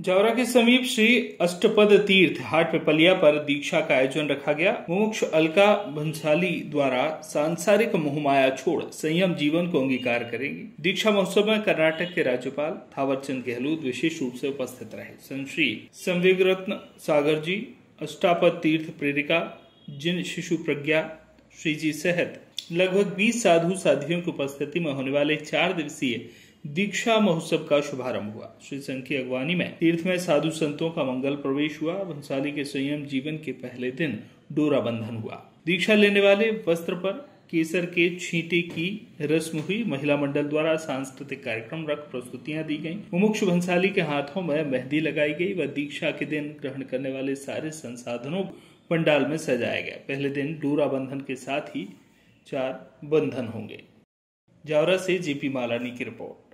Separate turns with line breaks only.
जावरा के समीप श्री अष्टपद तीर्थ हाट पिपलिया पर दीक्षा का आयोजन रखा गया। मुमुक्ष अलका भंसाली द्वारा सांसारिक मोहमाया छोड़ संयम जीवन को अंगीकार करेंगी। दीक्षा महोत्सव में कर्नाटक के राज्यपाल थावरचंद गहलोत विशेष रूप से उपस्थित रहे। संत श्री संवेग रत्न सागर जी, अष्टापद तीर्थ प्रेरिका, जिन शिशु प्रज्ञा श्री जी सहित, लगभग 20 साधु साधियों की उपस्थिति में होने वाले चार दिवसीय दीक्षा महोत्सव का शुभारंभ हुआ। श्री संघ की अगवानी में तीर्थ में साधु संतों का मंगल प्रवेश हुआ। भंसाली के संयम जीवन के पहले दिन डोरा बंधन हुआ। दीक्षा लेने वाले वस्त्र पर केसर के छींटे की रस्म हुई। महिला मंडल द्वारा सांस्कृतिक कार्यक्रम रख प्रस्तुतियाँ दी गईं। मुमुक्ष भंसाली के हाथों में मेहंदी लगाई गई व दीक्षा के दिन ग्रहण करने वाले सारे संसाधनों पंडाल में सजाया गया। पहले दिन डोरा बंधन के साथ ही चार बंधन होंगे। जावरा से जेपी मालानी की रिपोर्ट।